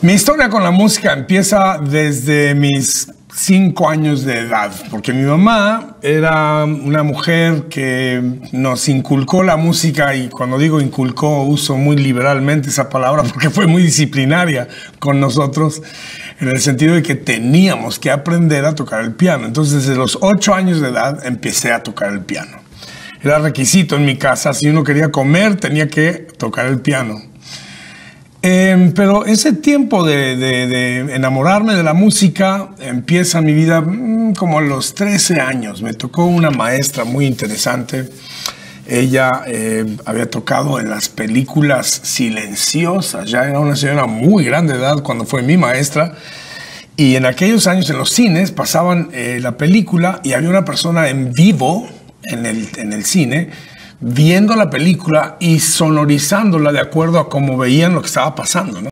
Mi historia con la música empieza desde mis cinco años de edad, porque mi mamá era una mujer que nos inculcó la música y cuando digo inculcó uso muy liberalmente esa palabra porque fue muy disciplinaria con nosotros en el sentido de que teníamos que aprender a tocar el piano. Entonces desde los ocho años de edad empecé a tocar el piano. Era requisito en mi casa, si uno quería comer tenía que tocar el piano. Em, pero ese tiempo de, enamorarme de la música empieza mi vida mm, como a los 13 años. Me tocó una maestra muy interesante. Ella eh, había tocado en las películas silenciosas, ya era una señora muy grande de edad cuando fue mi maestra. Y en aquellos años en los cines pasaban eh, la película y había una persona en vivo en el, en el cine viendo la película y sonorizándola de acuerdo a cómo veían lo que estaba pasando.